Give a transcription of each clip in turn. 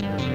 Benvenuti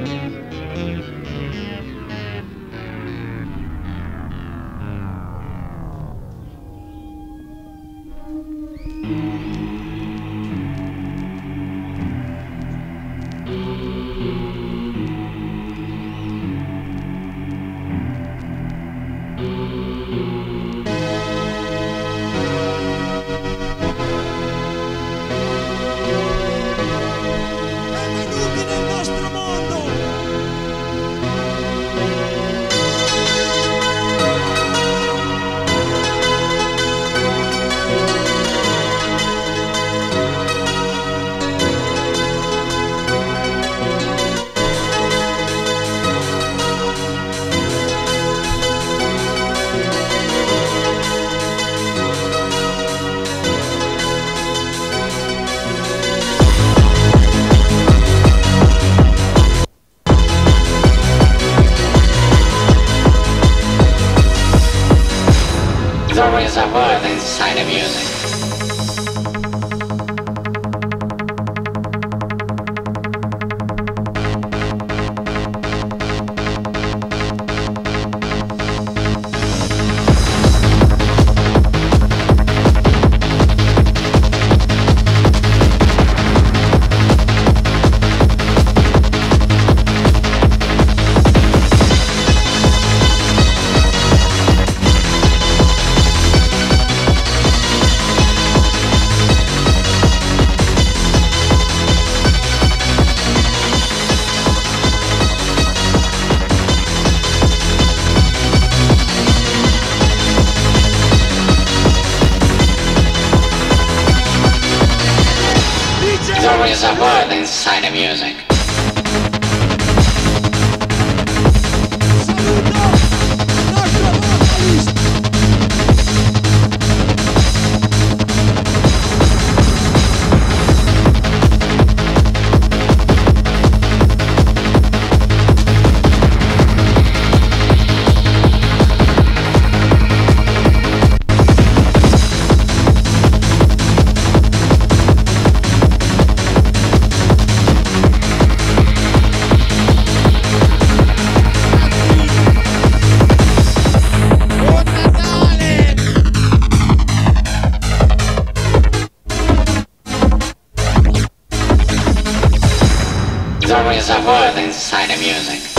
Is a world inside of music.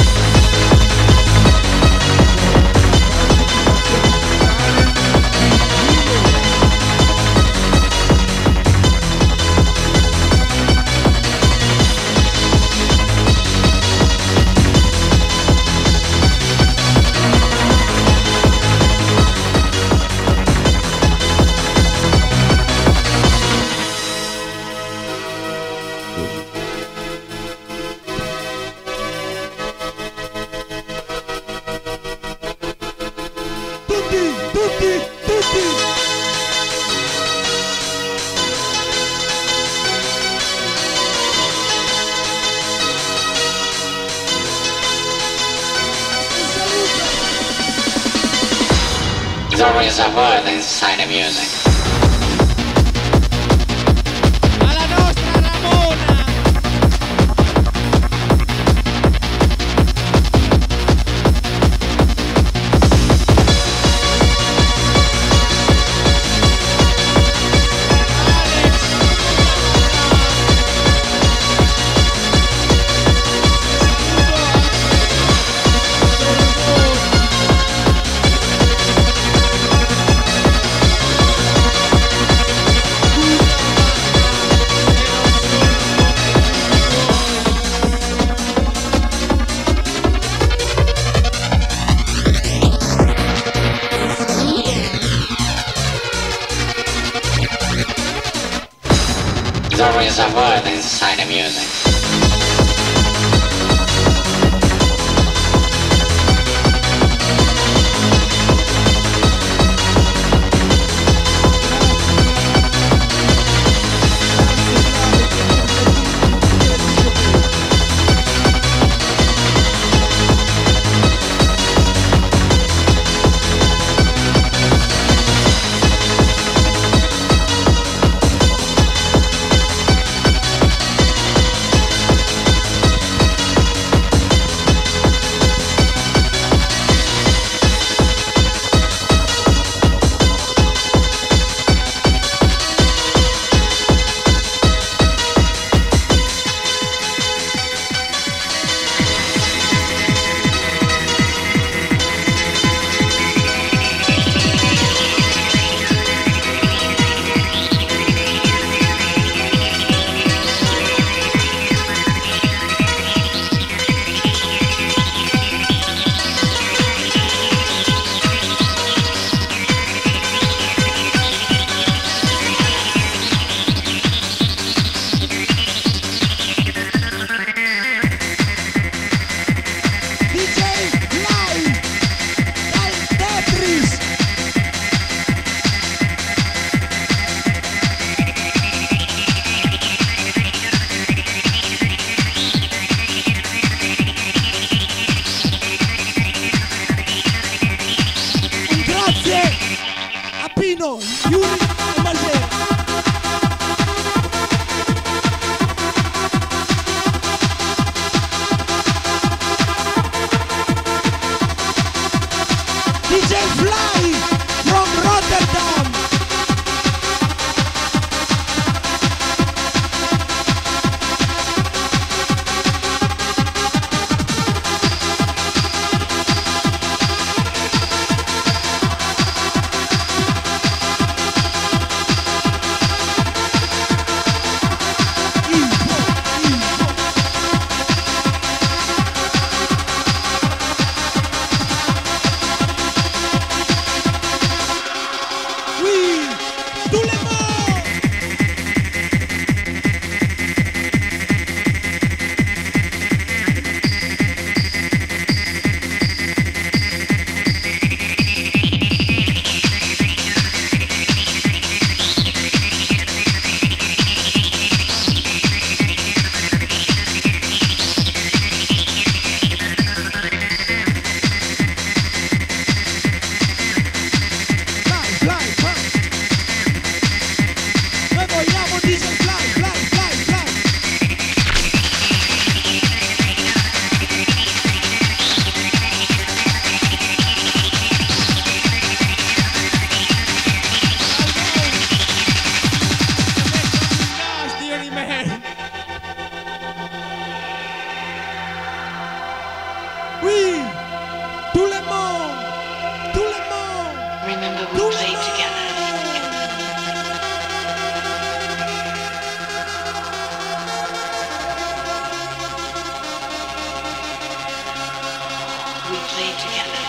We played together.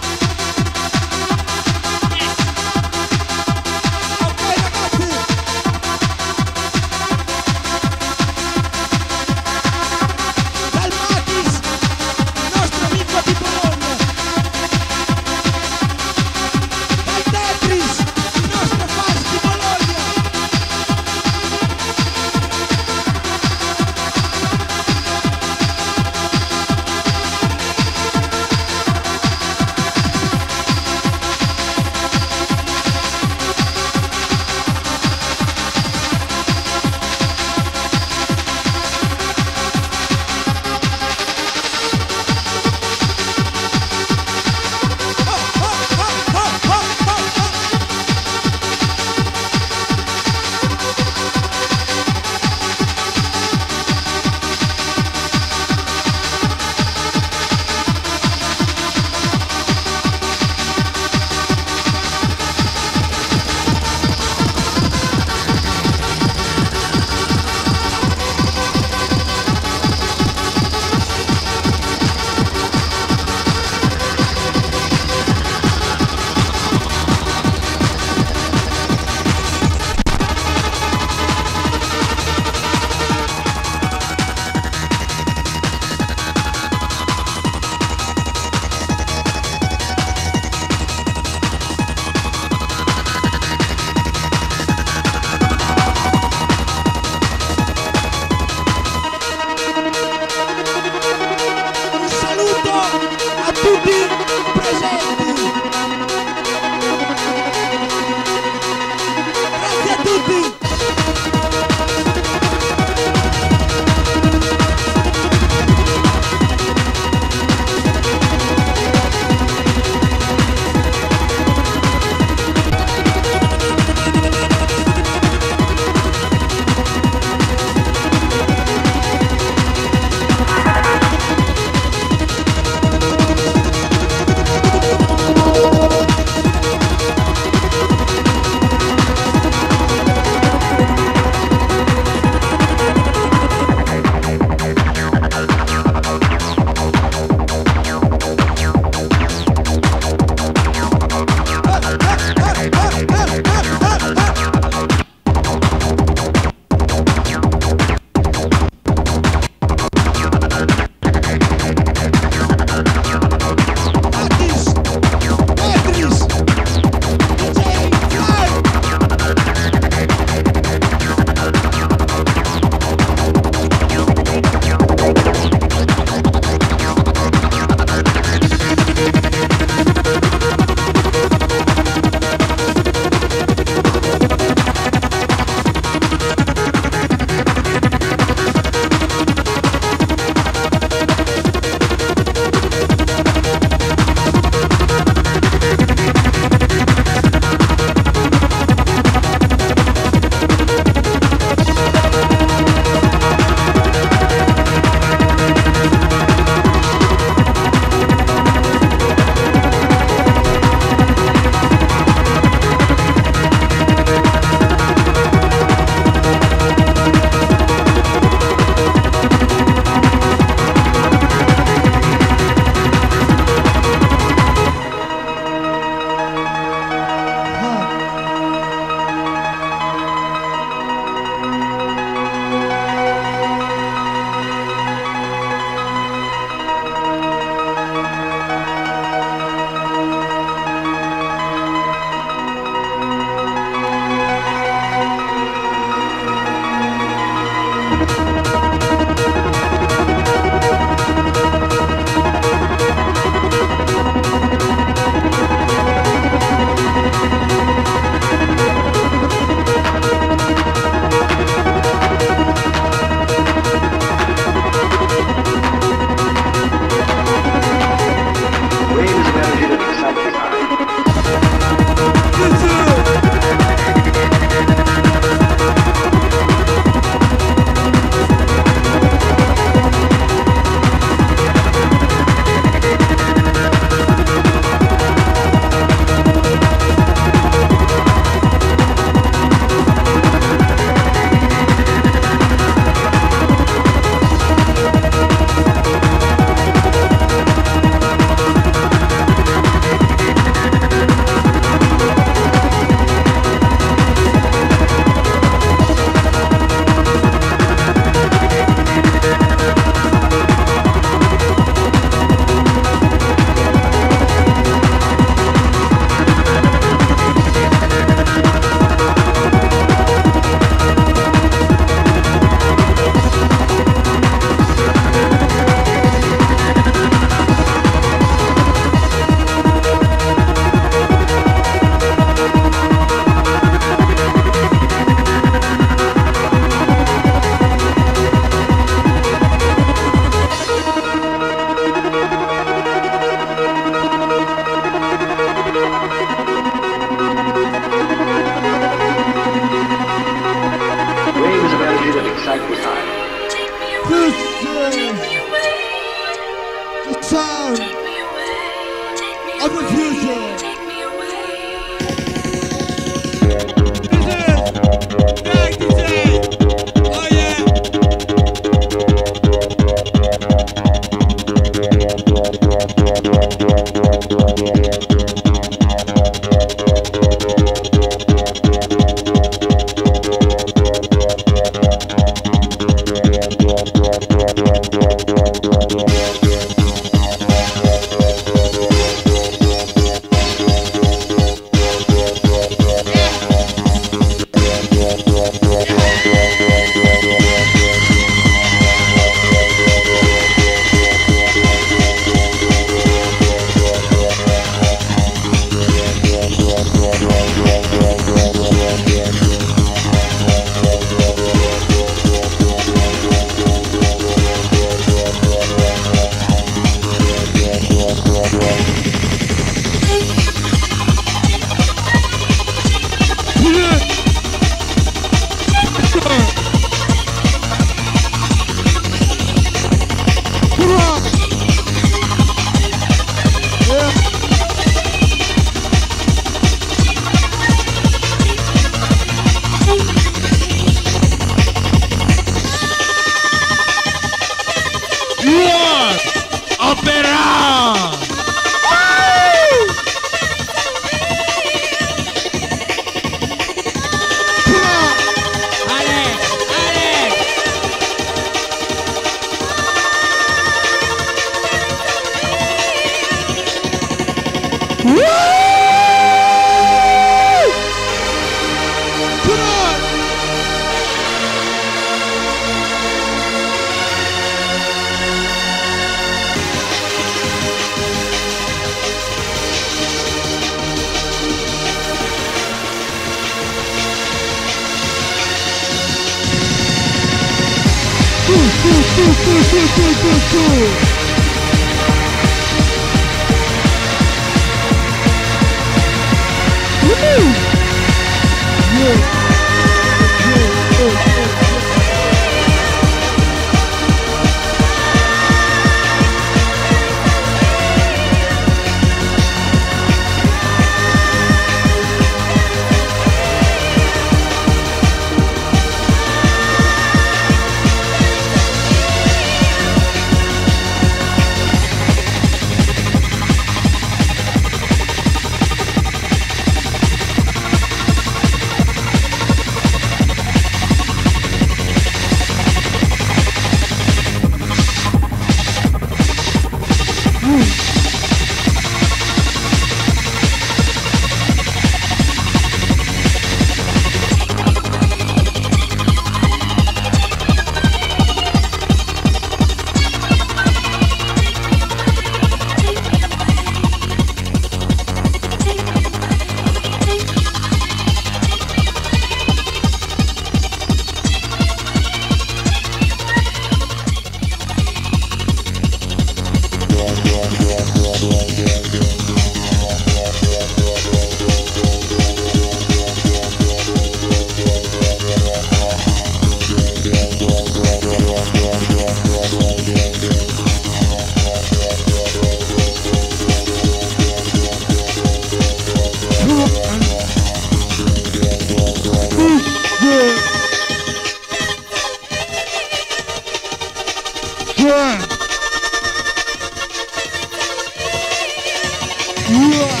Whoa.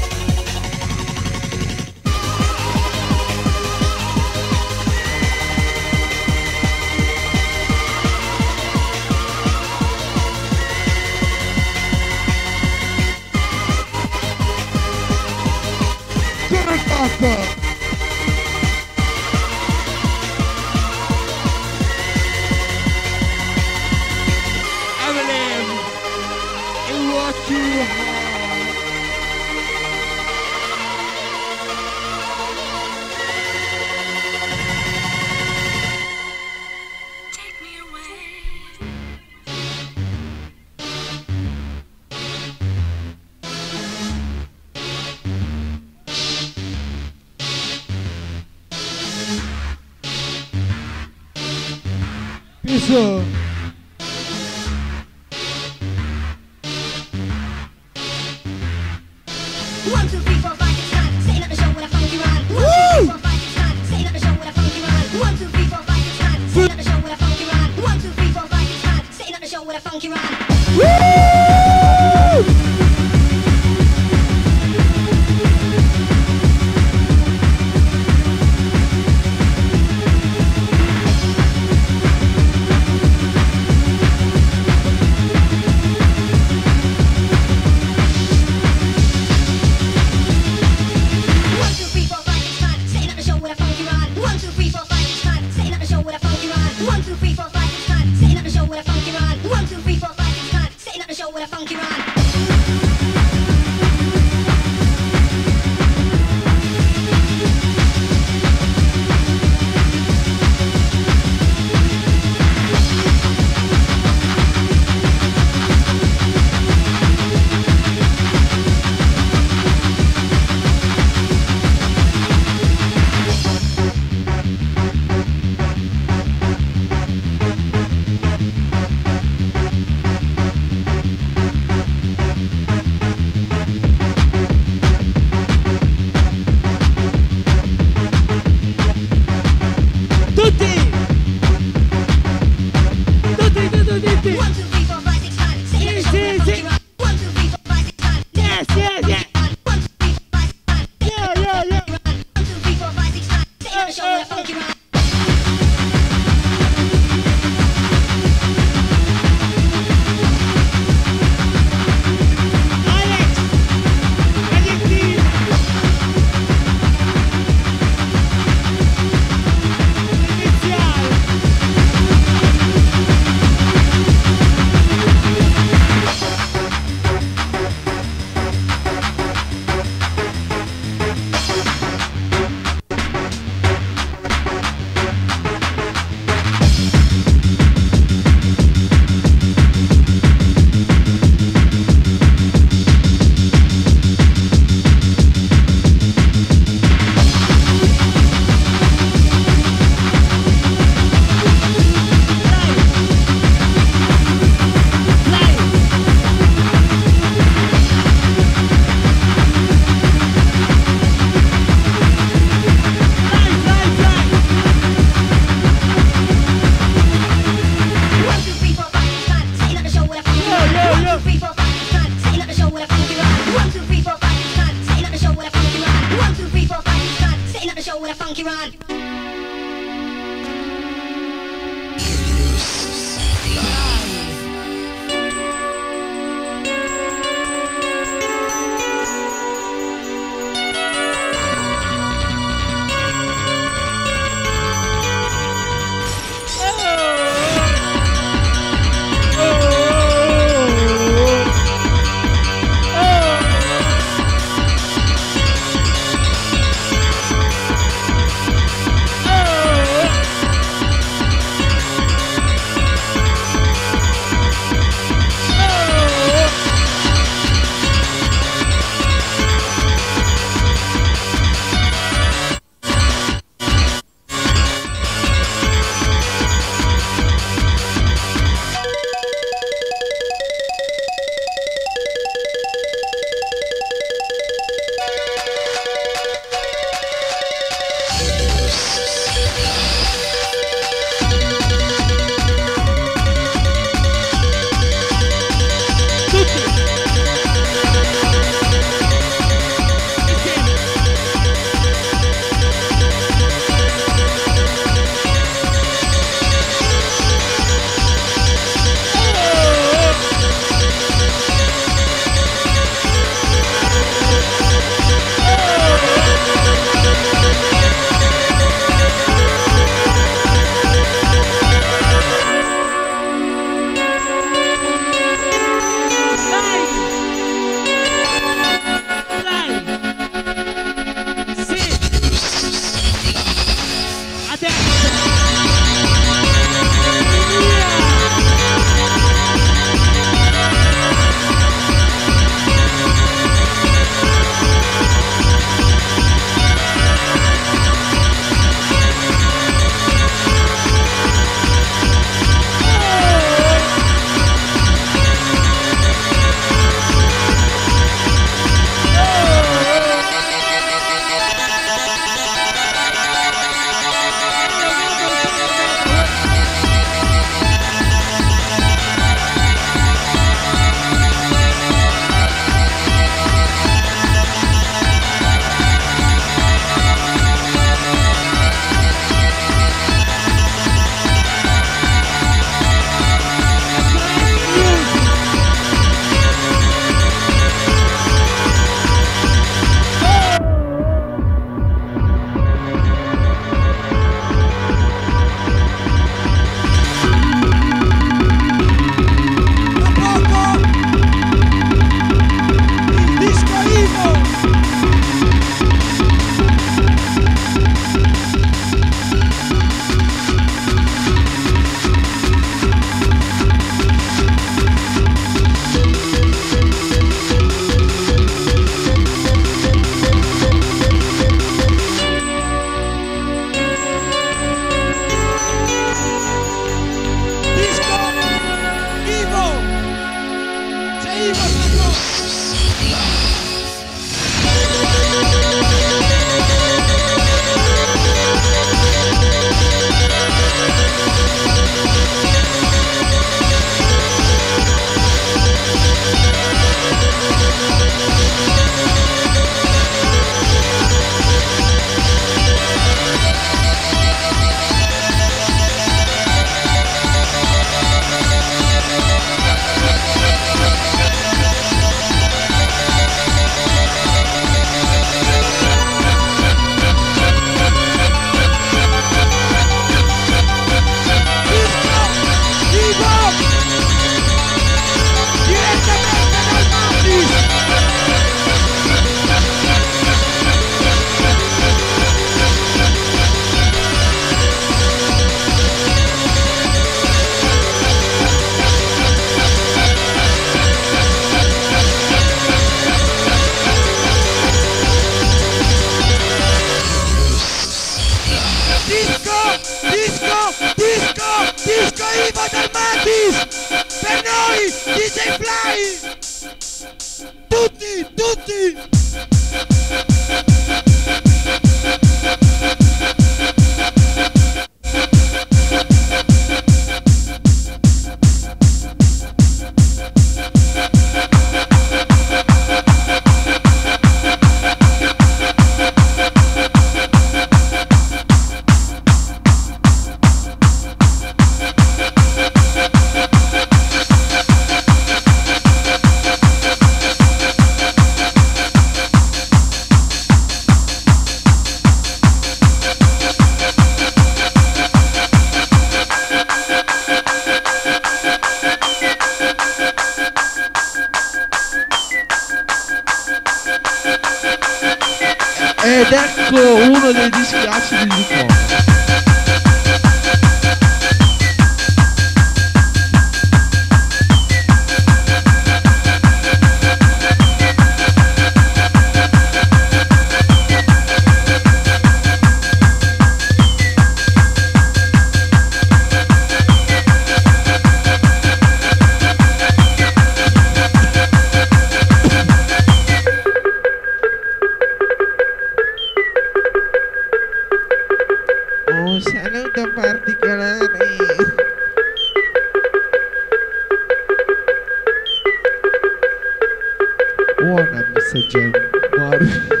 Buona Mr. Jam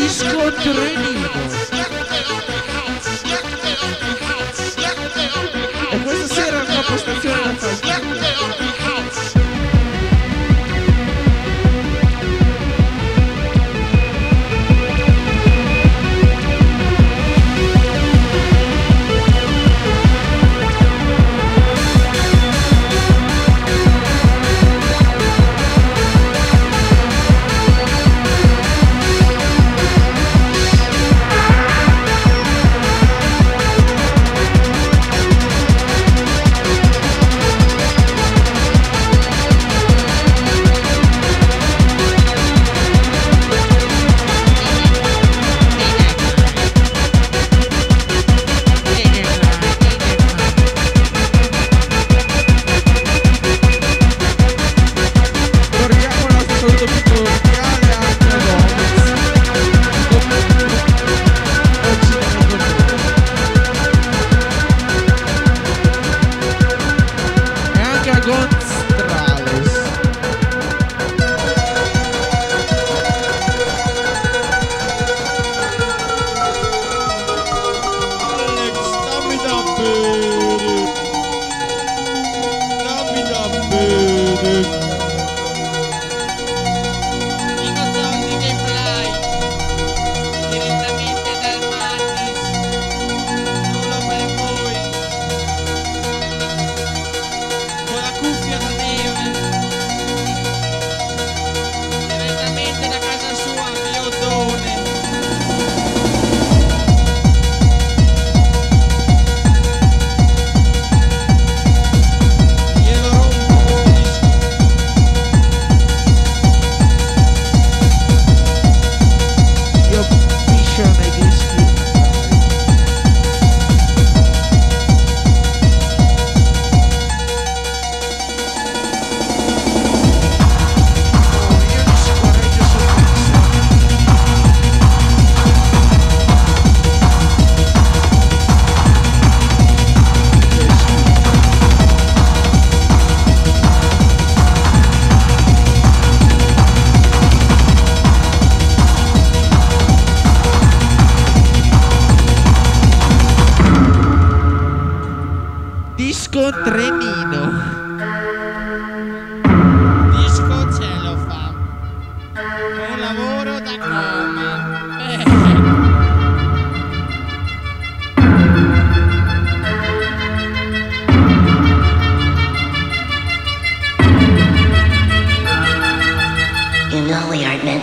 Disco Trenino.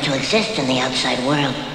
To exist in the outside world.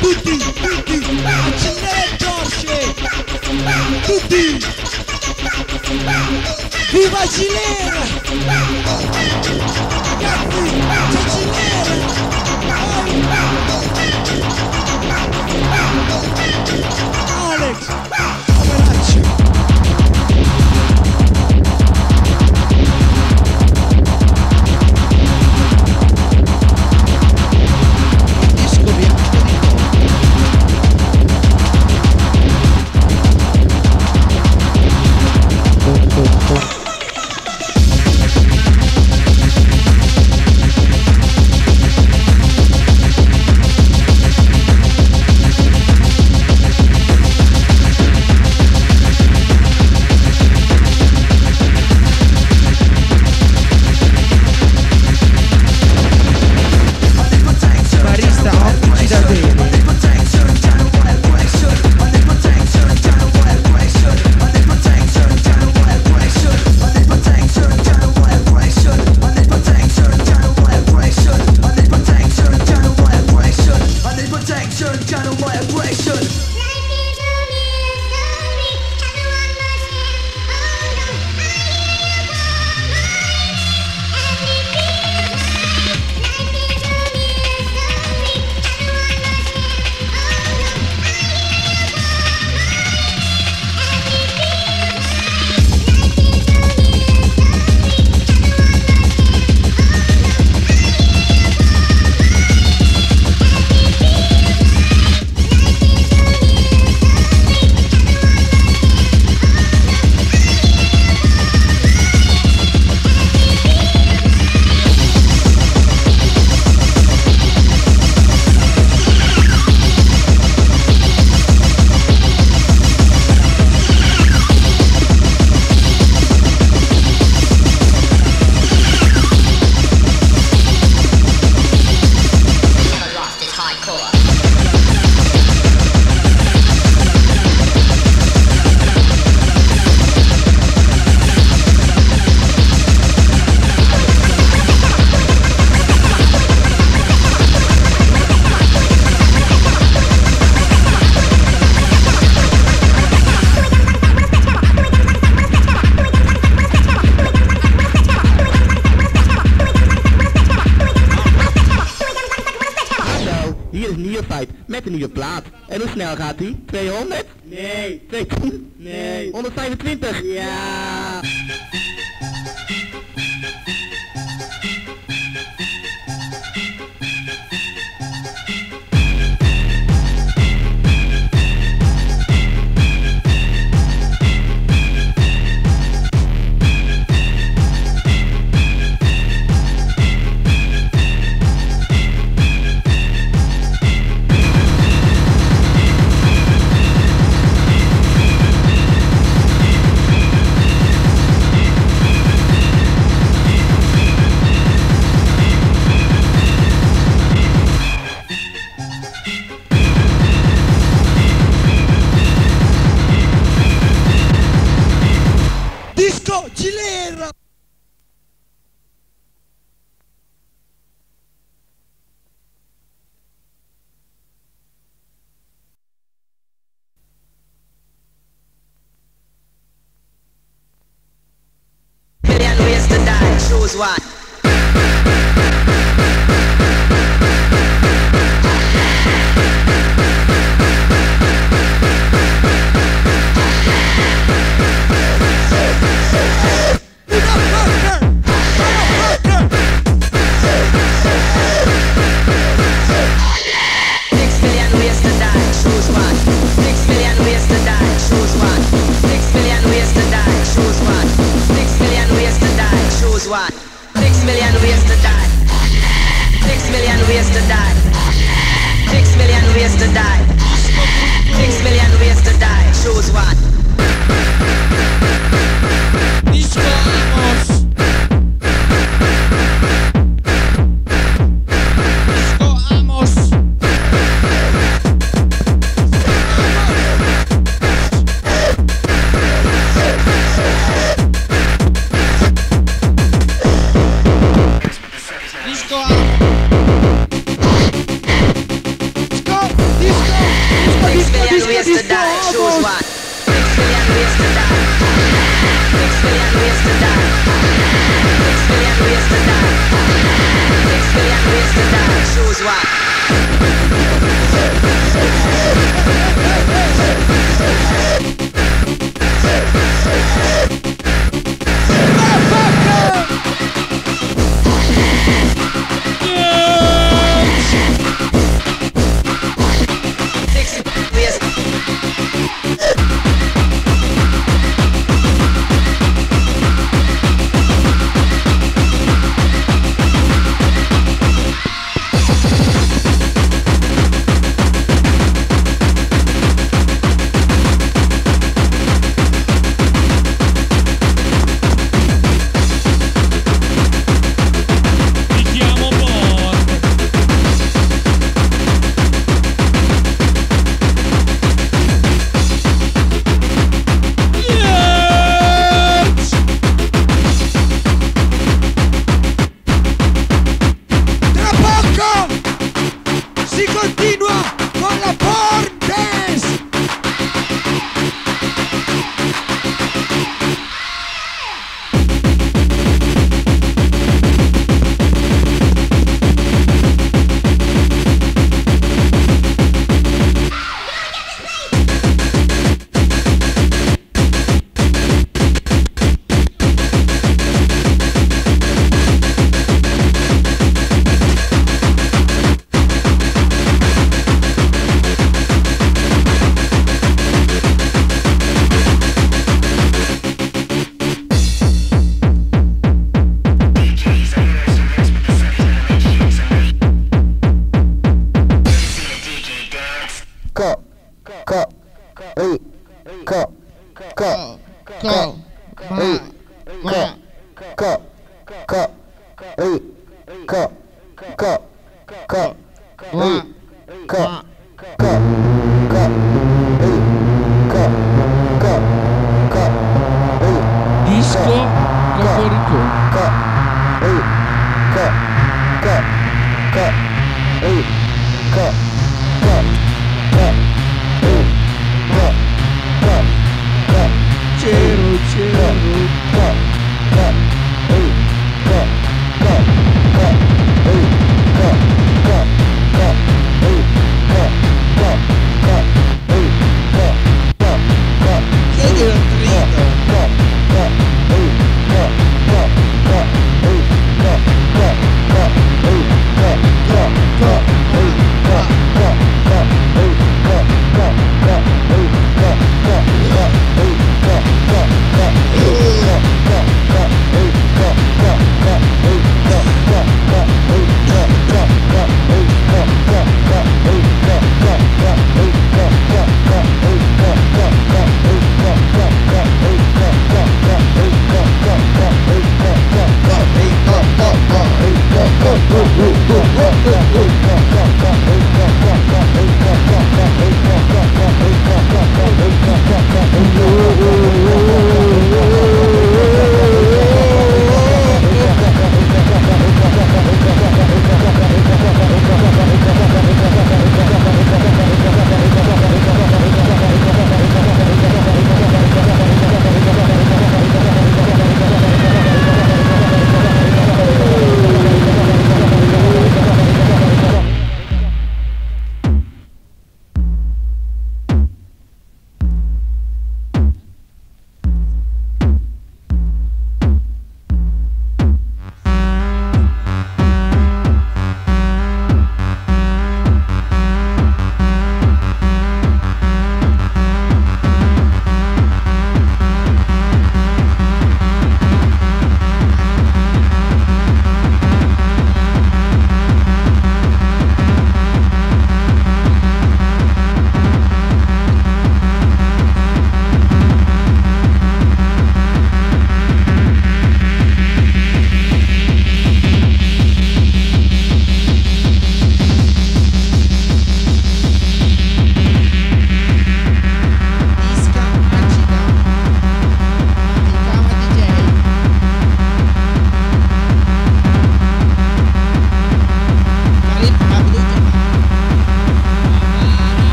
Tuti, tuti, atirei, Jorge. Tuti. Viva a Gileira!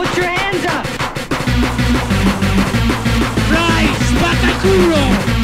Put your hands up! Fly, Spatakuro!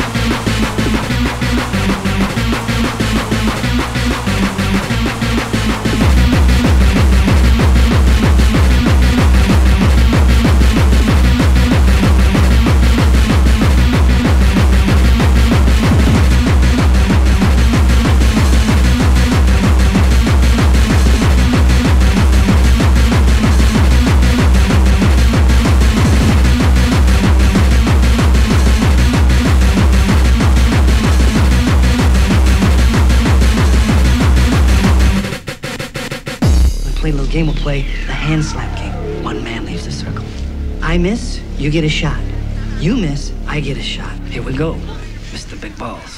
game will play the hand slap game. One man leaves the circle. I miss, you get a shot. You miss, I get a shot. Here we go. Mr. Big Balls.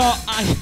No, I.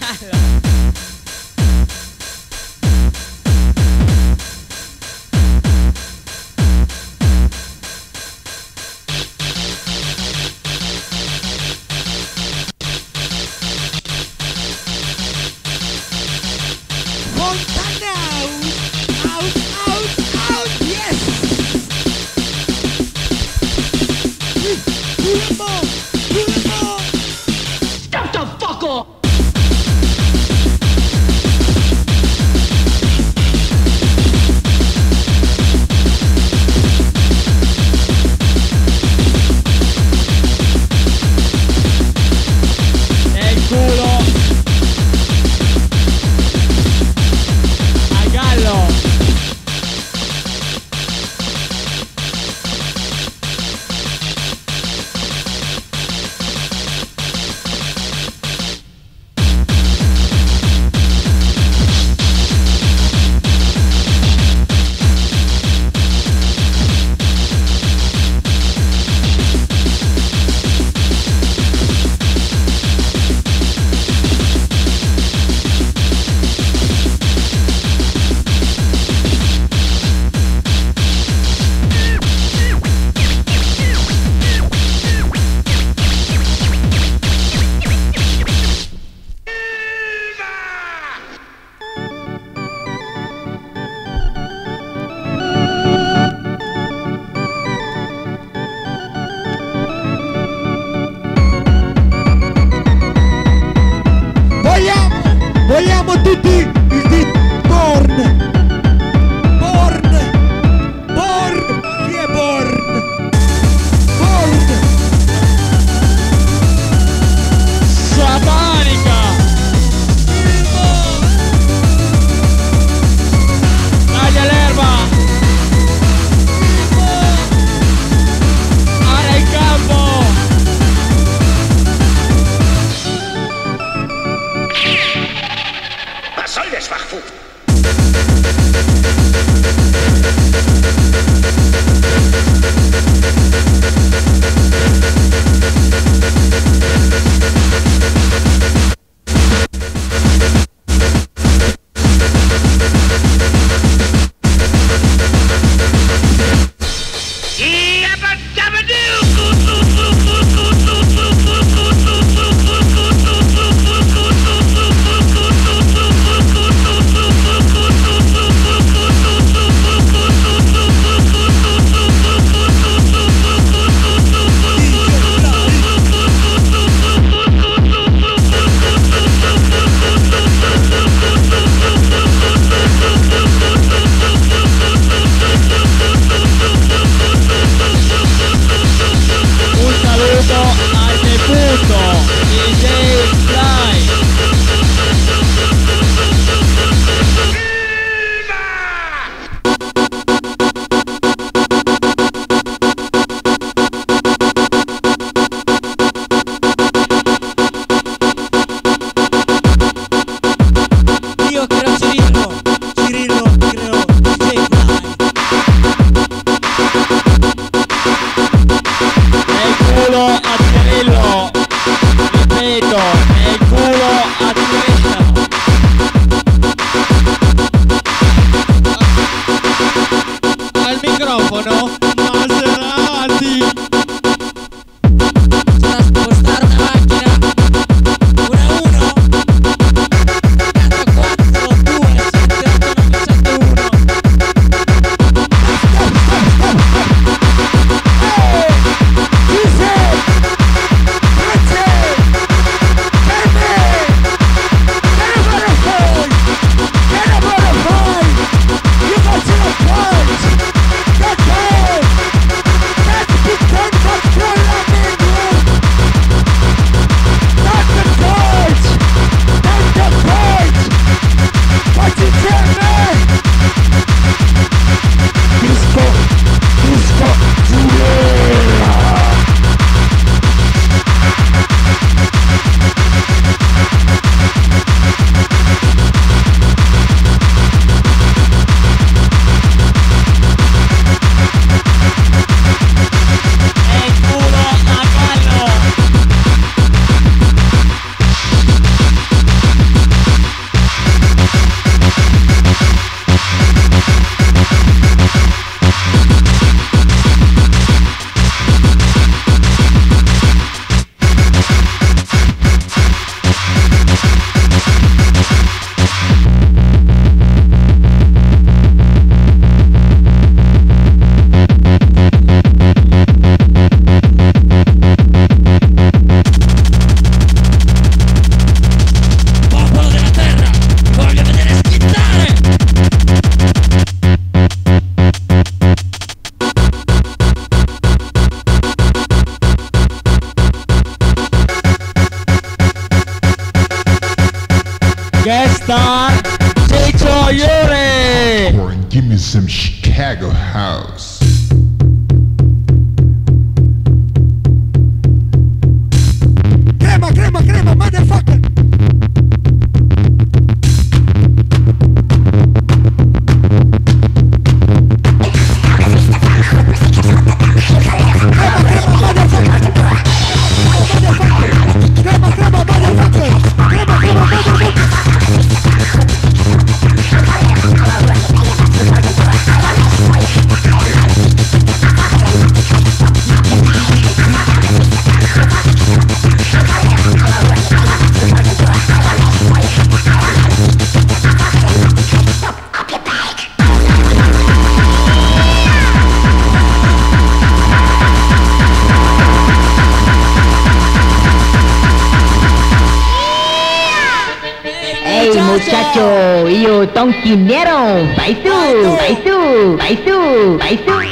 nero, vai su, vai su, vai su, vai su.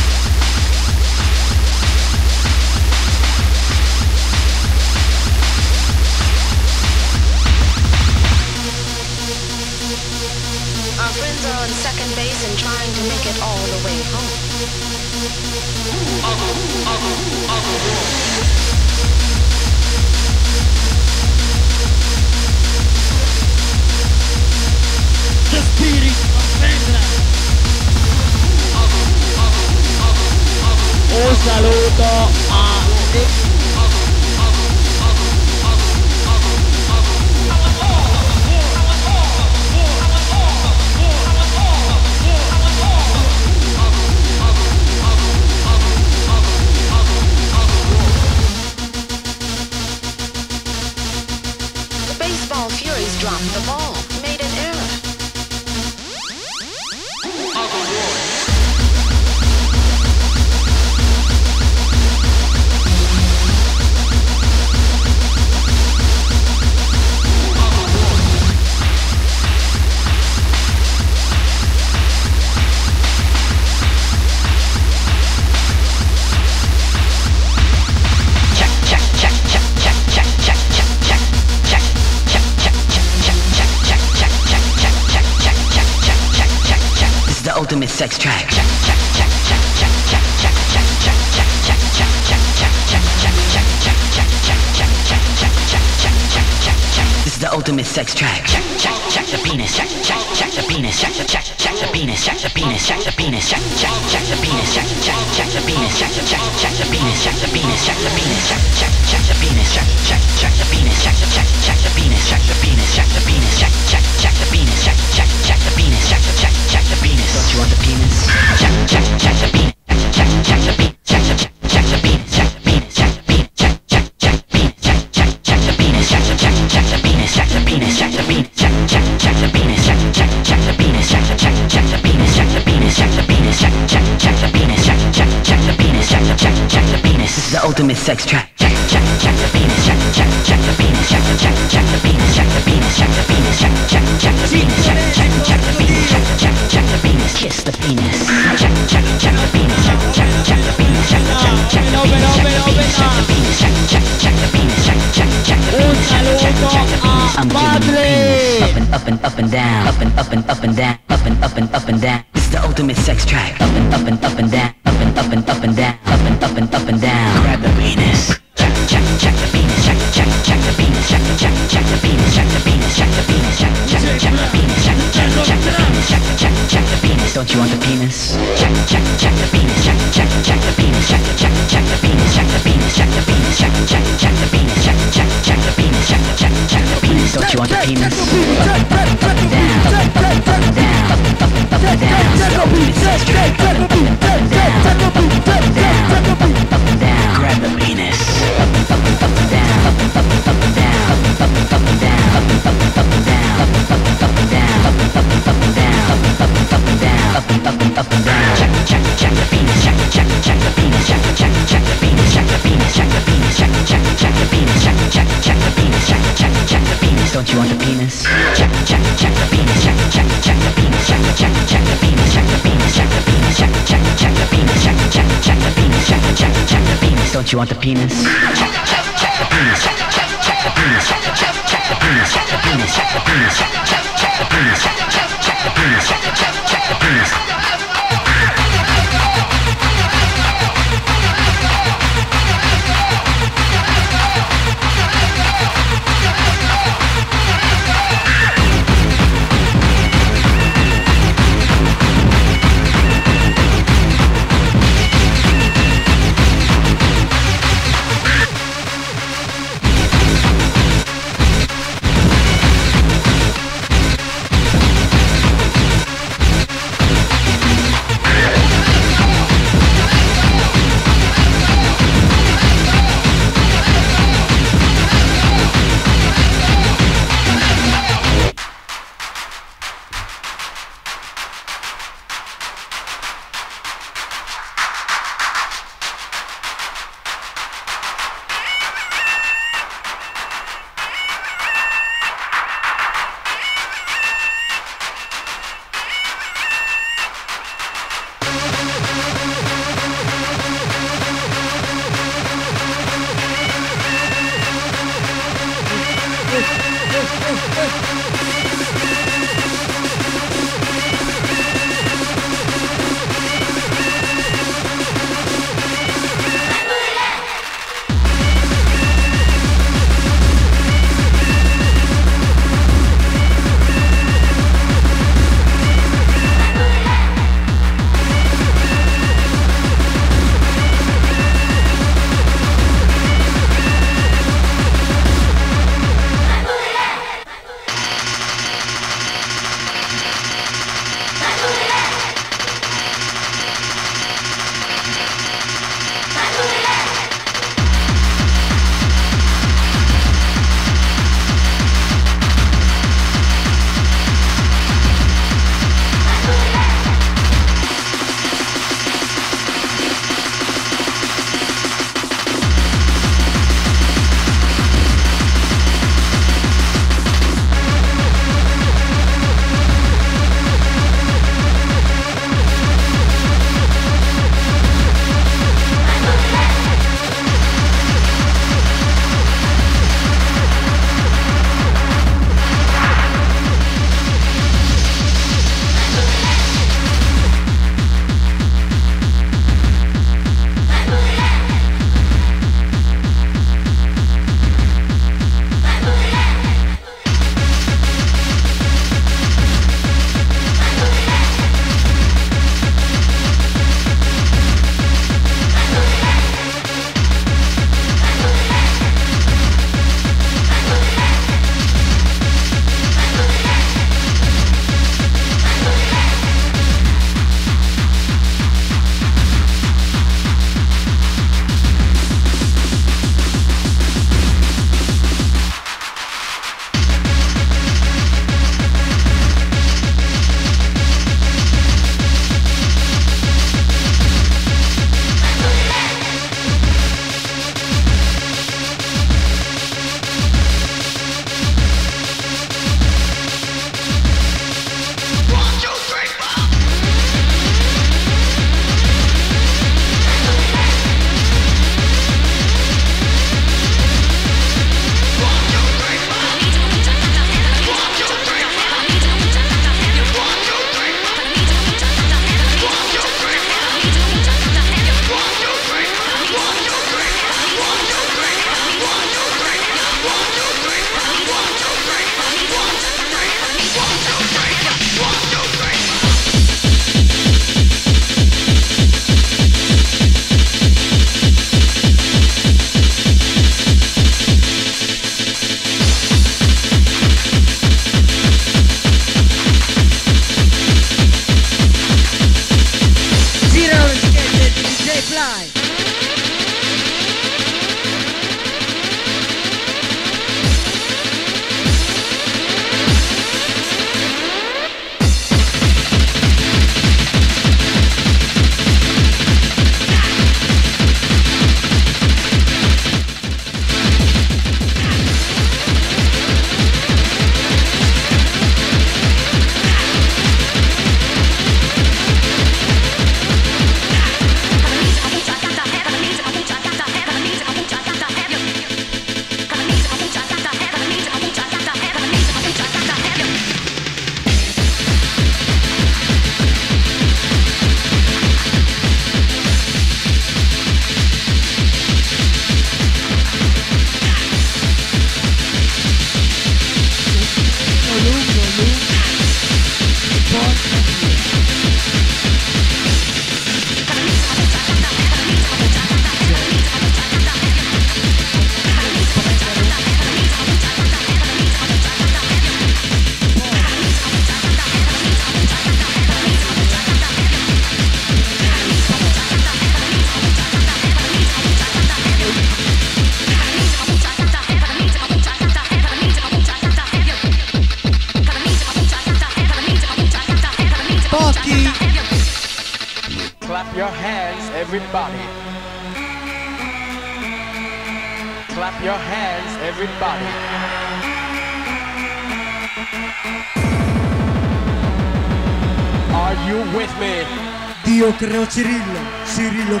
Cirillo, Cirillo.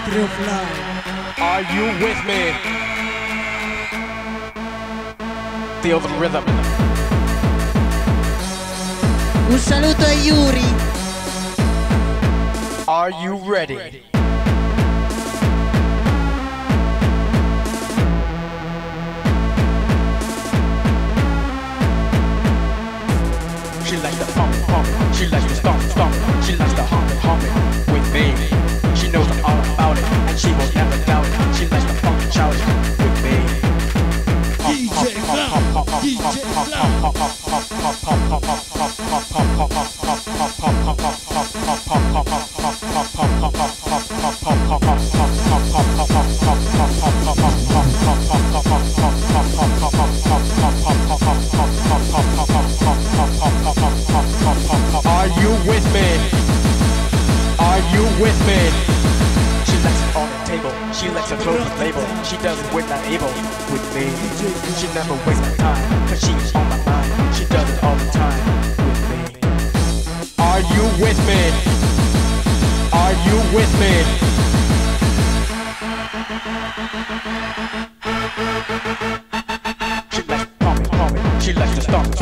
Are you with me? Feel the rhythm. Un saluto a Yuri. Are you ready?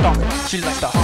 덩 질렀다.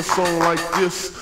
a song like this.